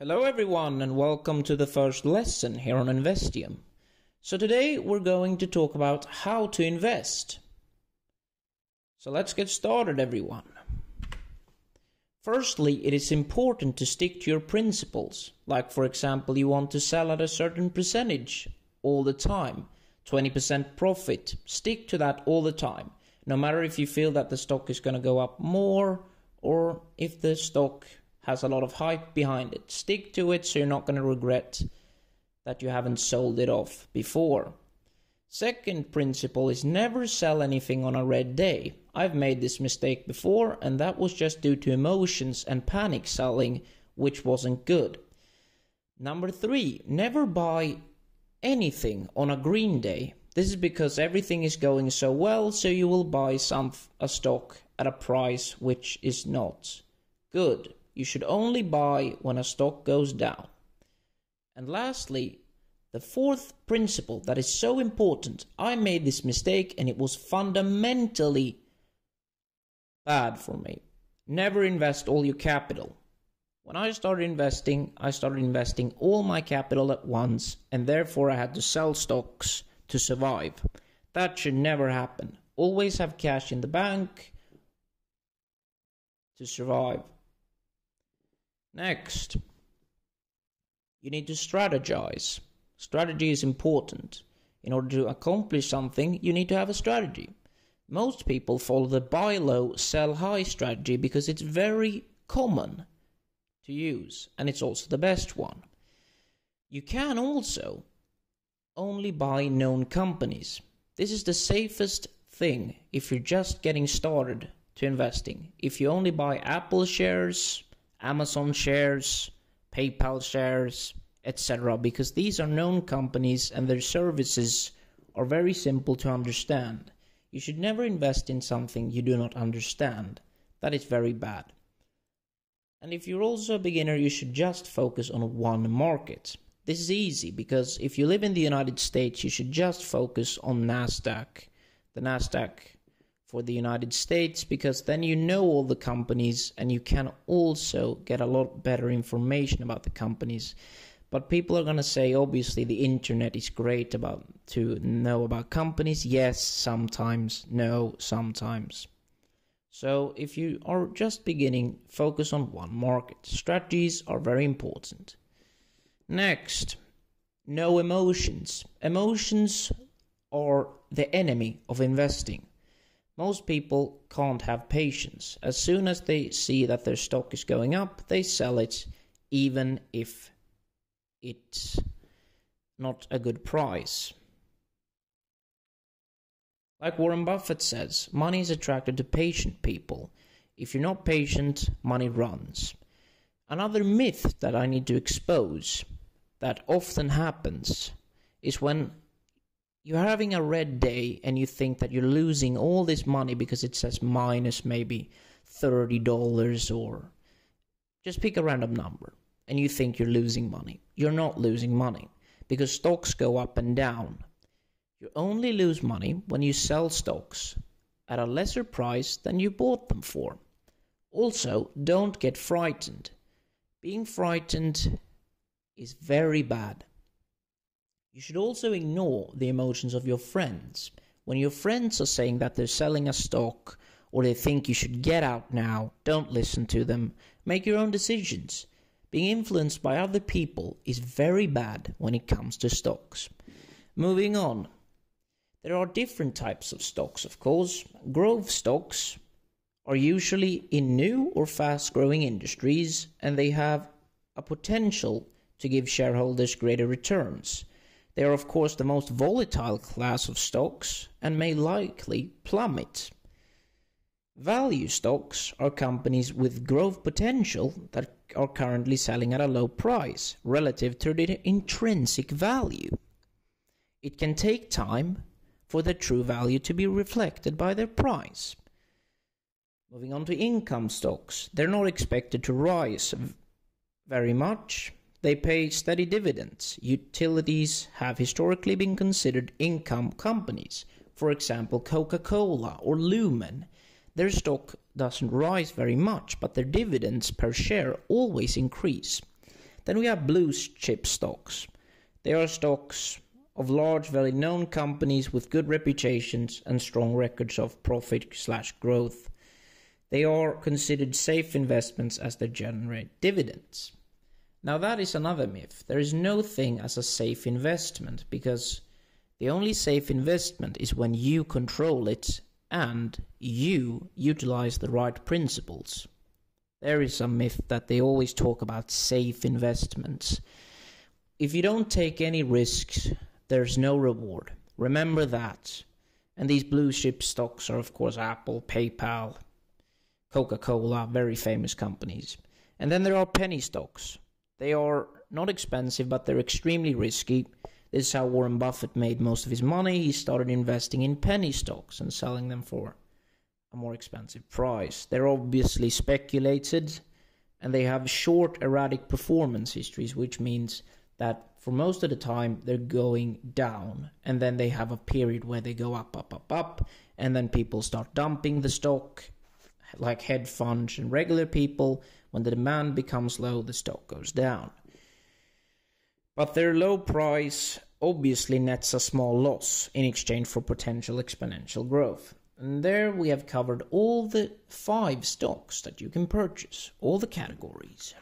Hello everyone and welcome to the first lesson here on Investium. So today we're going to talk about how to invest. So let's get started everyone. Firstly, it is important to stick to your principles. Like for example, you want to sell at a certain percentage all the time. 20% profit. Stick to that all the time. No matter if you feel that the stock is going to go up more or if the stock has a lot of hype behind it. Stick to it so you're not going to regret that you haven't sold it off before. Second principle is never sell anything on a red day. I've made this mistake before, and that was just due to emotions and panic selling, which wasn't good. Number three, never buy anything on a green day. This is because everything is going so well, so you will buy some a stock at a price which is not good. You should only buy when a stock goes down. And lastly, the fourth principle that is so important. I made this mistake and it was fundamentally bad for me. Never invest all your capital. When I started investing, I started investing all my capital at once and therefore I had to sell stocks to survive. That should never happen. Always have cash in the bank to survive. Next, you need to strategize. Strategy is important. In order to accomplish something, you need to have a strategy. Most people follow the buy low, sell high strategy because it's very common to use and it's also the best one. You can also only buy known companies. This is the safest thing if you're just getting started to investing. If you only buy Apple shares, Amazon shares, PayPal shares, etc. Because these are known companies and their services are very simple to understand. You should never invest in something you do not understand. That is very bad. And if you're also a beginner, you should just focus on one market. This is easy because if you live in the United States, you should just focus on NASDAQ. The NASDAQ for the United States because then you know all the companies and you can also get a lot better information about the companies. But people are going to say obviously the internet is great about to know about companies. Yes, sometimes. No, sometimes. So if you are just beginning, focus on one market. Strategies are very important. Next, no emotions. Emotions are the enemy of investing. Most people can't have patience. As soon as they see that their stock is going up, they sell it, even if it's not a good price. Like Warren Buffett says, money is attracted to patient people. If you're not patient, money runs. Another myth that I need to expose that often happens is when you're having a red day and you think that you're losing all this money because it says minus maybe $30 or just pick a random number and you think you're losing money. You're not losing money because stocks go up and down. You only lose money when you sell stocks at a lesser price than you bought them for. Also, don't get frightened. Being frightened is very bad. You should also ignore the emotions of your friends. When your friends are saying that they're selling a stock or they think you should get out now, don't listen to them. Make your own decisions. Being influenced by other people is very bad when it comes to stocks. Moving on. There are different types of stocks, of course. Growth stocks are usually in new or fast growing industries and they have a potential to give shareholders greater returns. They are, of course, the most volatile class of stocks and may likely plummet. Value stocks are companies with growth potential that are currently selling at a low price relative to their intrinsic value. It can take time for their true value to be reflected by their price. Moving on to income stocks, they're not expected to rise very much they pay steady dividends. Utilities have historically been considered income companies. For example, Coca Cola or Lumen. Their stock doesn't rise very much, but their dividends per share always increase. Then we have blue chip stocks. They are stocks of large, very known companies with good reputations and strong records of profit slash growth. They are considered safe investments as they generate dividends. Now that is another myth. There is no thing as a safe investment because the only safe investment is when you control it and you utilize the right principles. There is a myth that they always talk about safe investments. If you don't take any risks, there's no reward. Remember that. And these blue chip stocks are, of course, Apple, PayPal, Coca Cola, very famous companies. And then there are penny stocks. They are not expensive, but they're extremely risky. This is how Warren Buffett made most of his money. He started investing in penny stocks and selling them for a more expensive price. They're obviously speculated and they have short erratic performance histories, which means that for most of the time they're going down and then they have a period where they go up, up, up, up, and then people start dumping the stock like hedge funds and regular people. When the demand becomes low, the stock goes down. But their low price obviously nets a small loss in exchange for potential exponential growth. And there we have covered all the five stocks that you can purchase, all the categories.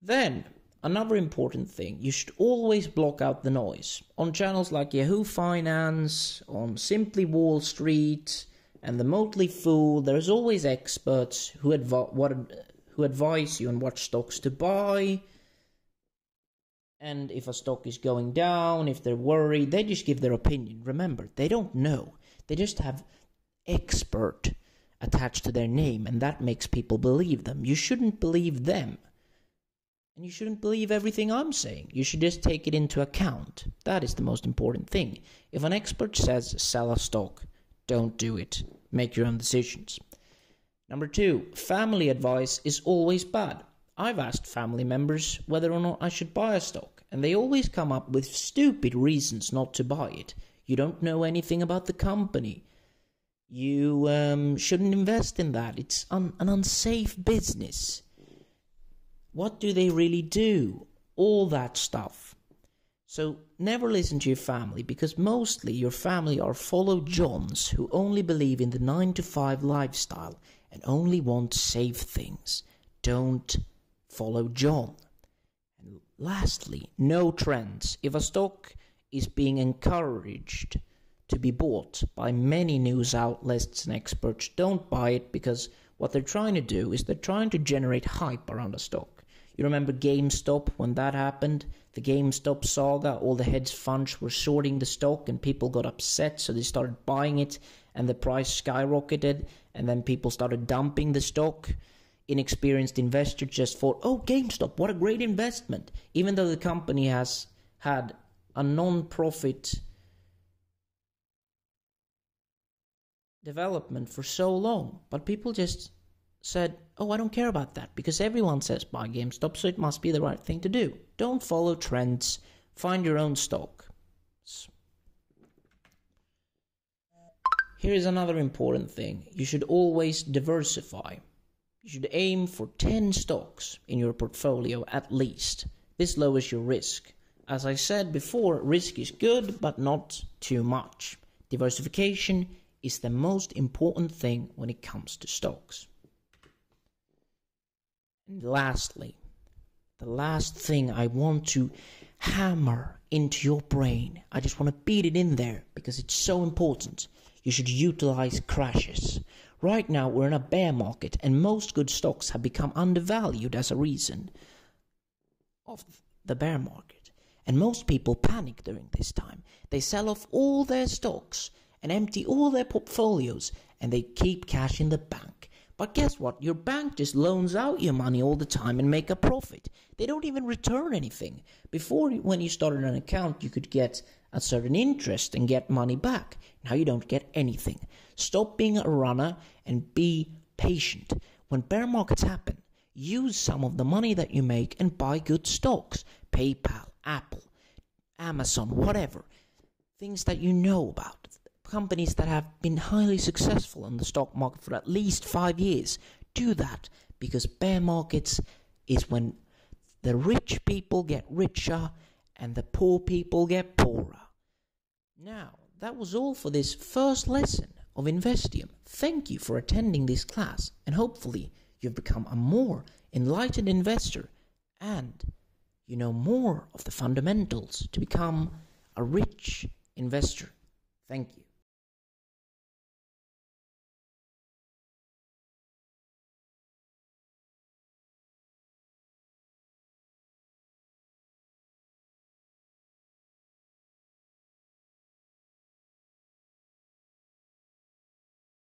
Then, another important thing, you should always block out the noise. On channels like Yahoo Finance, on Simply Wall Street, and The Motley Fool, there's always experts who, adv- what, who advise you on what stocks to buy, and if a stock is going down, if they're worried, they just give their opinion. Remember, they don't know. They just have expert attached to their name, and that makes people believe them. You shouldn't believe them. And you shouldn't believe everything I'm saying. You should just take it into account. That is the most important thing. If an expert says sell a stock, don't do it. Make your own decisions. Number two, family advice is always bad. I've asked family members whether or not I should buy a stock, and they always come up with stupid reasons not to buy it. You don't know anything about the company. You um, shouldn't invest in that. It's un- an unsafe business. What do they really do? All that stuff. So never listen to your family because mostly your family are follow Johns who only believe in the 9 to 5 lifestyle and only want safe things. Don't follow John. And lastly, no trends. If a stock is being encouraged to be bought by many news outlets and experts. Don't buy it because what they're trying to do is they're trying to generate hype around a stock. You remember GameStop when that happened? The GameStop saga, all the hedge funds were shorting the stock and people got upset, so they started buying it and the price skyrocketed, and then people started dumping the stock. Inexperienced investors just thought, oh, GameStop, what a great investment, even though the company has had a non-profit development for so long, but people just said, "Oh, I don't care about that because everyone says buy GameStop, so it must be the right thing to do." Don't follow trends. Find your own stock. Here is another important thing. You should always diversify. You should aim for 10 stocks in your portfolio at least. This lowers your risk. As I said before, risk is good, but not too much. Diversification is the most important thing when it comes to stocks. And lastly, the last thing I want to hammer into your brain, I just want to beat it in there because it's so important. You should utilize crashes. Right now, we're in a bear market, and most good stocks have become undervalued as a reason of the bear market. And most people panic during this time. They sell off all their stocks and empty all their portfolios and they keep cash in the bank. But guess what? Your bank just loans out your money all the time and make a profit. They don't even return anything. Before, when you started an account, you could get a certain interest and get money back. Now you don't get anything. Stop being a runner and be patient. When bear markets happen, use some of the money that you make and buy good stocks. PayPal, Apple, Amazon, whatever. Things that you know about. Companies that have been highly successful on the stock market for at least five years. Do that because bear markets is when the rich people get richer and the poor people get poorer. Now, that was all for this first lesson of Investium. Thank you for attending this class, and hopefully, you've become a more enlightened investor and you know more of the fundamentals to become a rich investor. Thank you.